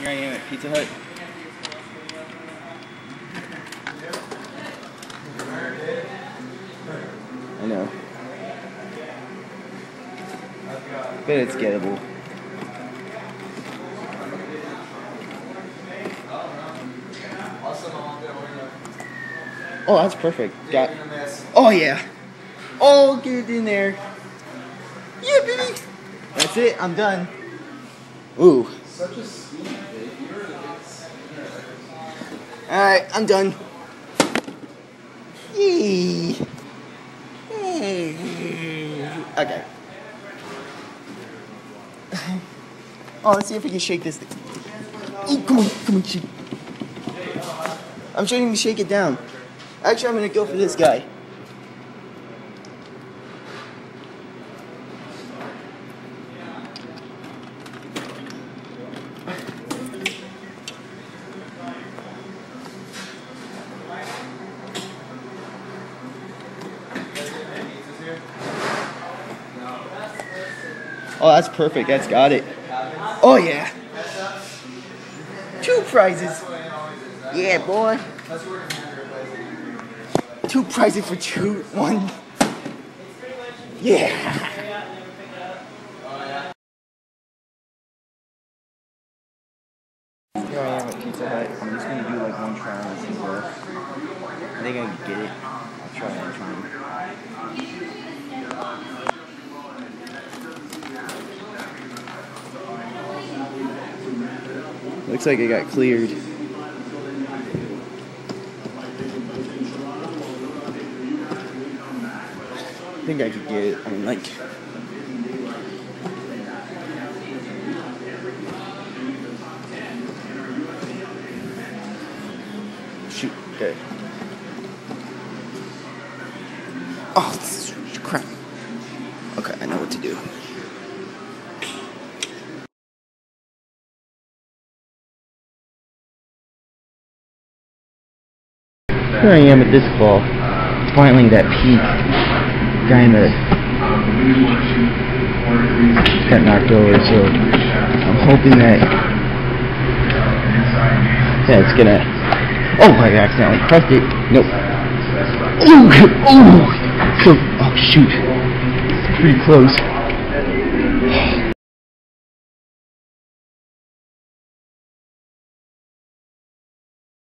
Here I am at Pizza Hut. I know. But it's gettable. Oh, that's perfect. Got. Oh yeah. Oh, get it in there. Yeah, baby. That's it. I'm done. Ooh. Such a speed, babe. You're All right, I'm done. Yee. Okay. Oh, let's see if we can shake this thing. Ooh, come on, come on, shake. I'm trying to shake it down. Actually, I'm gonna go for this guy. Oh, that's perfect. That's got it. Oh, yeah. Two prizes. Yeah, boy. Two prizes for two. One. Yeah. Here I am at Pizza Hut. I'm just gonna do like one try on this well. I think I can get it. I'll try one try. Looks like it got cleared. I think I could get it. I mean, like. Shoot. Okay. Oh, crap. Okay, I know what to do. Here I am at this ball, finally that peak. The got knocked over, so I'm hoping that yeah, it's gonna. Oh, I accidentally pressed it. Nope. Oh, oh, so, oh shoot, pretty close.